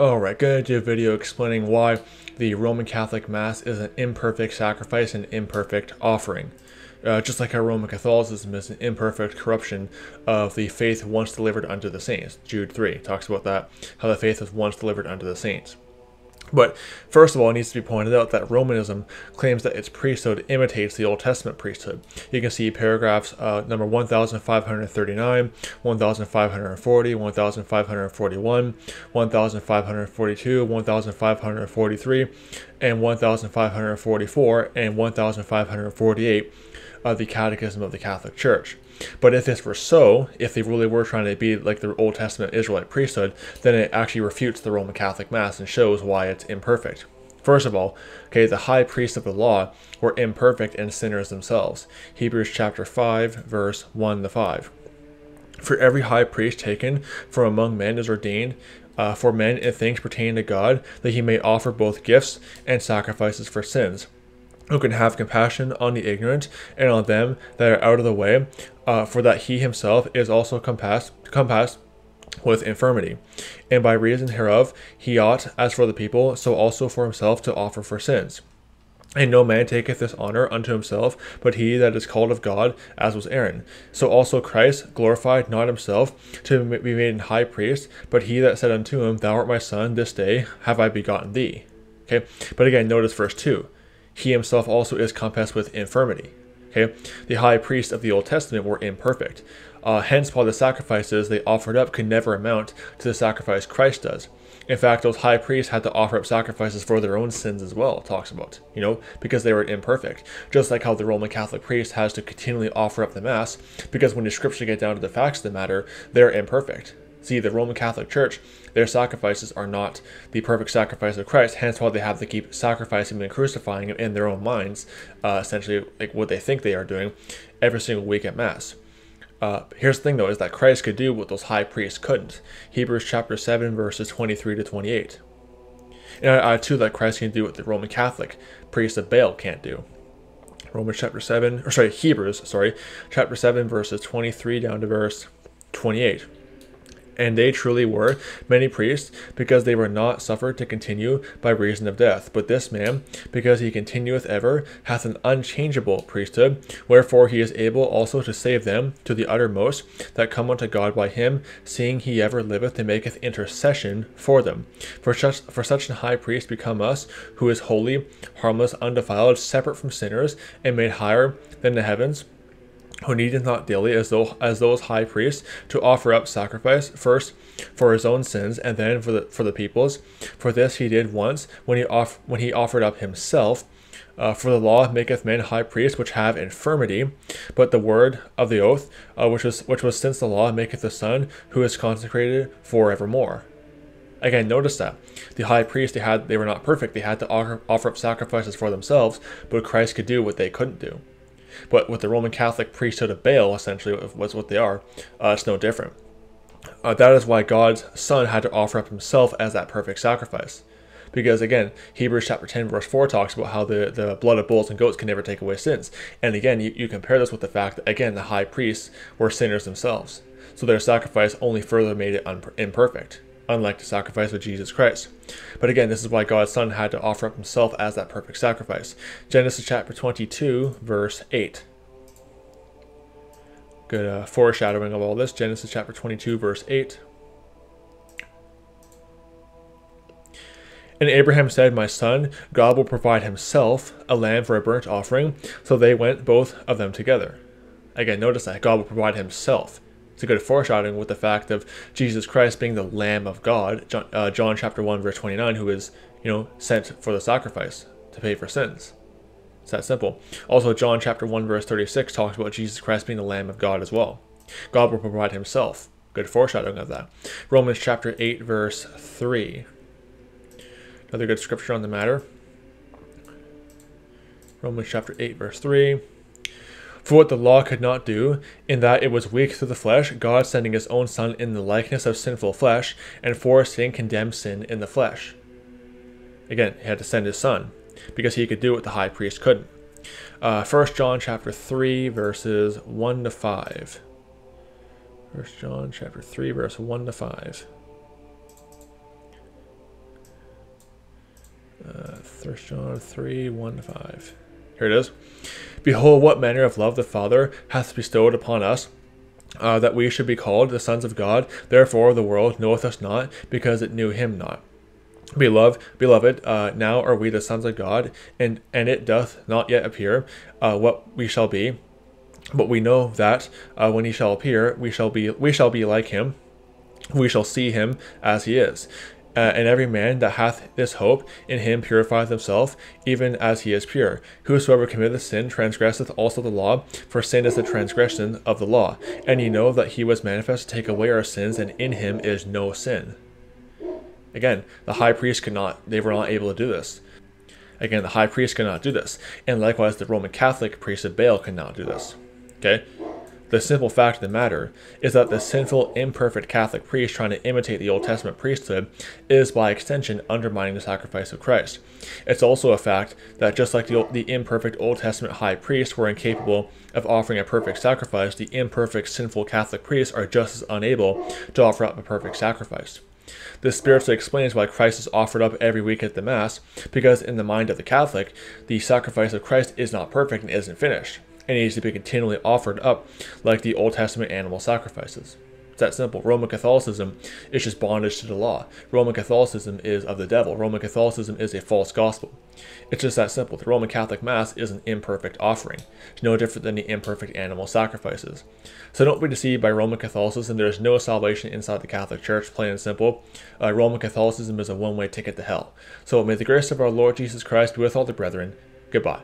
Alright, gonna do a video explaining why the Roman Catholic Mass is an imperfect sacrifice and imperfect offering. Uh, just like how Roman Catholicism is an imperfect corruption of the faith once delivered unto the saints. Jude 3 talks about that, how the faith was once delivered unto the saints. But first of all, it needs to be pointed out that Romanism claims that its priesthood imitates the Old Testament priesthood. You can see paragraphs uh, number 1539, 1540, 1541, 1542, 1543, and 1544, and 1548 of the Catechism of the Catholic Church. But if this were so, if they really were trying to be like the Old Testament Israelite priesthood, then it actually refutes the Roman Catholic Mass and shows why it's imperfect. First of all, okay, the high priests of the law were imperfect and sinners themselves. Hebrews chapter 5, verse 1 to 5. For every high priest taken from among men is ordained uh, for men in things pertaining to God, that he may offer both gifts and sacrifices for sins who can have compassion on the ignorant and on them that are out of the way, uh, for that he himself is also compassed, compassed with infirmity. And by reason hereof he ought, as for the people, so also for himself to offer for sins. And no man taketh this honor unto himself, but he that is called of God, as was Aaron. So also Christ glorified not himself to be made an high priest, but he that said unto him, Thou art my son, this day have I begotten thee. Okay, but again, notice verse 2 he himself also is compassed with infirmity. Okay, the high priests of the Old Testament were imperfect. Uh, hence, while the sacrifices they offered up could never amount to the sacrifice Christ does. In fact, those high priests had to offer up sacrifices for their own sins as well, talks about, you know, because they were imperfect. Just like how the Roman Catholic priest has to continually offer up the Mass, because when the scriptures get down to the facts of the matter, they're imperfect. See, the Roman Catholic Church, their sacrifices are not the perfect sacrifice of Christ, hence why they have to keep sacrificing and crucifying him in their own minds, uh, essentially like what they think they are doing every single week at Mass. Uh, here's the thing though, is that Christ could do what those high priests couldn't. Hebrews chapter 7 verses 23 to 28. And I, I too that Christ can do what the Roman Catholic priests of Baal can't do. Romans chapter 7, or sorry, Hebrews, sorry, chapter 7 verses 23 down to verse 28 and they truly were many priests, because they were not suffered to continue by reason of death. But this man, because he continueth ever, hath an unchangeable priesthood, wherefore he is able also to save them to the uttermost that come unto God by him, seeing he ever liveth and maketh intercession for them. For such for such an high priest become us, who is holy, harmless, undefiled, separate from sinners, and made higher than the heavens who needed not daily as though as those high priests to offer up sacrifice first for his own sins and then for the for the people's for this he did once when he off when he offered up himself uh, for the law maketh men high priests which have infirmity, but the word of the oath, uh, which was which was since the law, maketh the Son, who is consecrated for evermore. Again, notice that the high priest they had they were not perfect; they had to offer, offer up sacrifices for themselves, but Christ could do what they couldn't do. But with the Roman Catholic priesthood of Baal, essentially, was what they are, uh, it's no different. Uh, that is why God's Son had to offer up himself as that perfect sacrifice. Because again, Hebrews chapter 10, verse 4 talks about how the, the blood of bulls and goats can never take away sins. And again, you, you compare this with the fact that, again, the high priests were sinners themselves. So their sacrifice only further made it imperfect unlike the sacrifice of Jesus Christ. But again, this is why God's Son had to offer up himself as that perfect sacrifice. Genesis chapter 22, verse 8. Good uh, foreshadowing of all this. Genesis chapter 22, verse 8. And Abraham said, My son, God will provide himself a lamb for a burnt offering. So they went both of them together. Again, notice that God will provide himself. It's a good foreshadowing with the fact of Jesus Christ being the Lamb of God, John, uh, John chapter 1, verse 29, who is, you know, sent for the sacrifice to pay for sins. It's that simple. Also, John chapter 1, verse 36 talks about Jesus Christ being the Lamb of God as well. God will provide himself. Good foreshadowing of that. Romans chapter 8, verse 3. Another good scripture on the matter. Romans chapter 8, verse 3. For what the law could not do, in that it was weak through the flesh, God sending his own Son in the likeness of sinful flesh, and for sin condemned sin in the flesh. Again, he had to send his Son, because he could do what the high priest couldn't. Uh, 1 John chapter 3, verses 1 to 5. 1 John chapter 3, verse 1 to 5. First John 3 1 to 5. Here it is. Behold, what manner of love the Father hath bestowed upon us, uh, that we should be called the sons of God. Therefore, the world knoweth us not, because it knew him not. Beloved, beloved, uh, now are we the sons of God, and and it doth not yet appear uh, what we shall be, but we know that uh, when he shall appear, we shall be we shall be like him, we shall see him as he is. Uh, and every man that hath this hope in him purifieth himself, even as he is pure. Whosoever committeth sin transgresseth also the law, for sin is the transgression of the law. And ye know that he was manifest to take away our sins, and in him is no sin. Again, the high priest could not, they were not able to do this. Again, the high priest could not do this. And likewise, the Roman Catholic priest of Baal could not do this. Okay? The simple fact of the matter is that the sinful, imperfect Catholic priest trying to imitate the Old Testament priesthood is, by extension, undermining the sacrifice of Christ. It's also a fact that just like the, the imperfect Old Testament high priests were incapable of offering a perfect sacrifice, the imperfect, sinful Catholic priests are just as unable to offer up a perfect sacrifice. This spiritually explains why Christ is offered up every week at the Mass, because in the mind of the Catholic, the sacrifice of Christ is not perfect and isn't finished, and needs to be continually offered up like the Old Testament animal sacrifices. It's that simple. Roman Catholicism is just bondage to the law. Roman Catholicism is of the devil. Roman Catholicism is a false gospel. It's just that simple. The Roman Catholic Mass is an imperfect offering. It's no different than the imperfect animal sacrifices. So don't be deceived by Roman Catholicism. There is no salvation inside the Catholic Church, plain and simple. Uh, Roman Catholicism is a one way ticket to hell. So may the grace of our Lord Jesus Christ be with all the brethren. Goodbye.